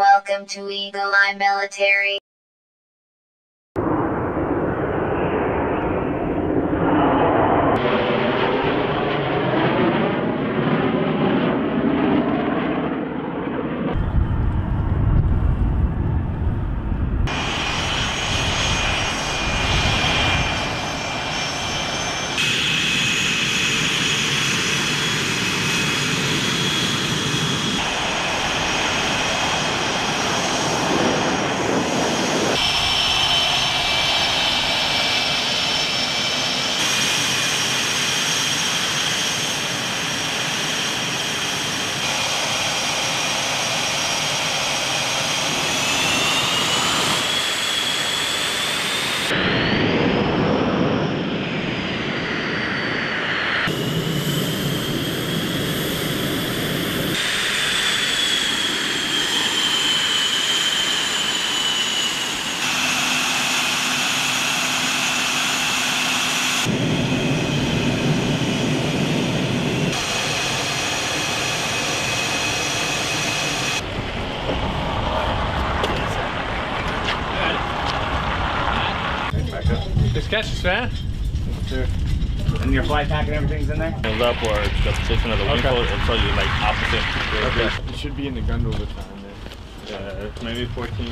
Welcome to Eagle Eye Military. Good catch, Sven. And your flight pack and everything's in there? Hold up or the position of the wing Okay. foot until you like opposite. Okay. It should be in the gun all the time. Man. Uh, maybe 14.